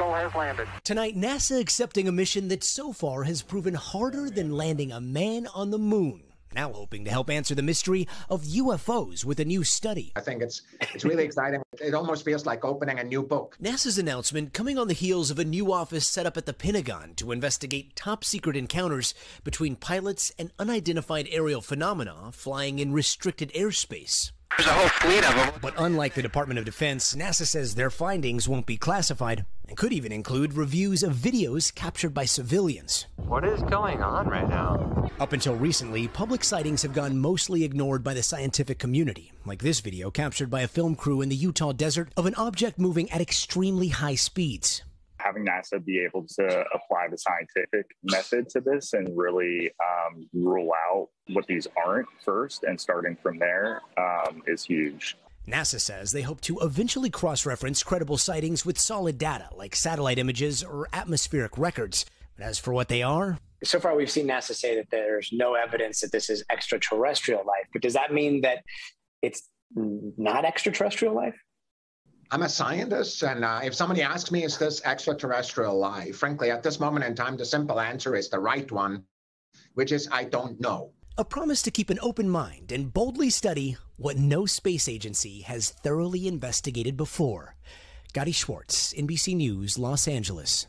vehicle has landed. Tonight, NASA accepting a mission that so far has proven harder than landing a man on the moon. Now hoping to help answer the mystery of UFOs with a new study. I think it's it's really exciting. It almost feels like opening a new book. NASA's announcement coming on the heels of a new office set up at the Pentagon to investigate top secret encounters between pilots and unidentified aerial phenomena flying in restricted airspace. There's a whole fleet of them. But unlike the Department of Defense, NASA says their findings won't be classified and could even include reviews of videos captured by civilians. What is going on right now? Up until recently, public sightings have gone mostly ignored by the scientific community, like this video captured by a film crew in the Utah desert of an object moving at extremely high speeds having NASA be able to apply the scientific method to this and really um, rule out what these aren't first and starting from there um, is huge. NASA says they hope to eventually cross reference credible sightings with solid data like satellite images or atmospheric records. But as for what they are, so far we've seen NASA say that there's no evidence that this is extraterrestrial life. But does that mean that it's not extraterrestrial life? I'm a scientist, and uh, if somebody asks me, is this extraterrestrial life? Frankly, at this moment in time, the simple answer is the right one, which is I don't know. A promise to keep an open mind and boldly study what no space agency has thoroughly investigated before. Gadi Schwartz, NBC News, Los Angeles.